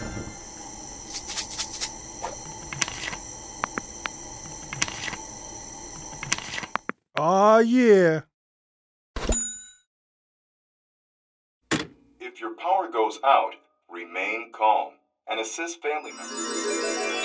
Uh-huh. Aw, yeah. If your power goes out, remain calm and assist family members.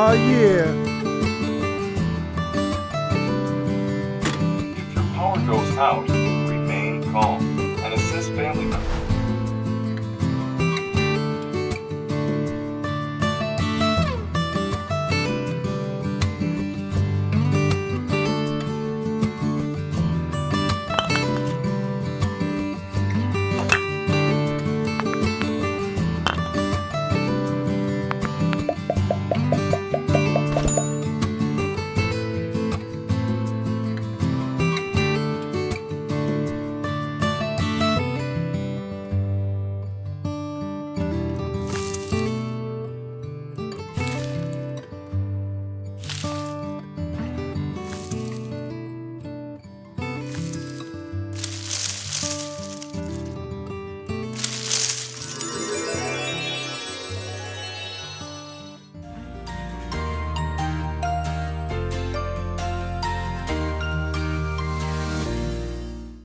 Oh, here. If your power goes out, remain calm.